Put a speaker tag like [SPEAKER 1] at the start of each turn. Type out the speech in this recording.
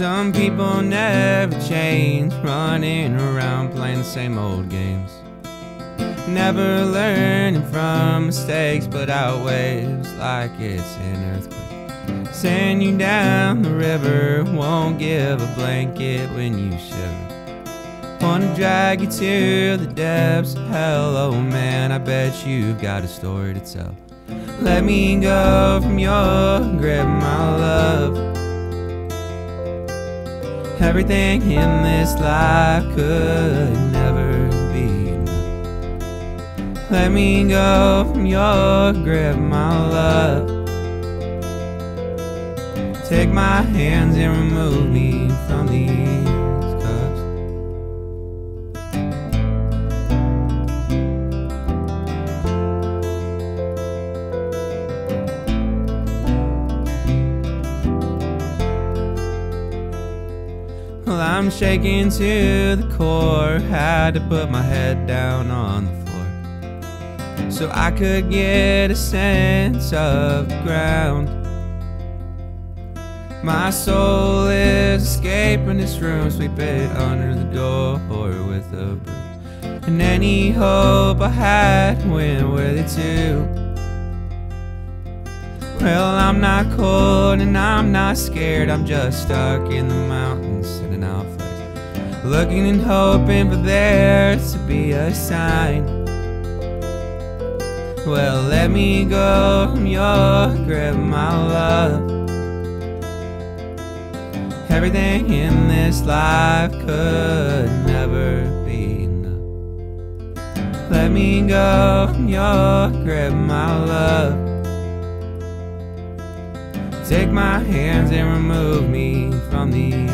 [SPEAKER 1] Some people never change, running around playing the same old games. Never learning from mistakes, but out waves like it's an earthquake. Send you down the river, won't give a blanket when you shiver. Wanna drag you to the depths of hell, oh man, I bet you've got a story to tell. Let me go from your grip, my love. Everything in this life could never be enough. Let me go from your grip, my love. Take my hands and remove me from these I'm shaking to the core. Had to put my head down on the floor so I could get a sense of the ground. My soul is escaping this room. Sweep it under the door with a broom. And any hope I had went with it too. Well, I'm not cold and I'm not scared. I'm just stuck in the mountains, sending out flares. Looking and hoping for there to be a sign. Well, let me go from your grip, my love. Everything in this life could never be enough. Let me go from your grip, my love. Take my hands and remove me from these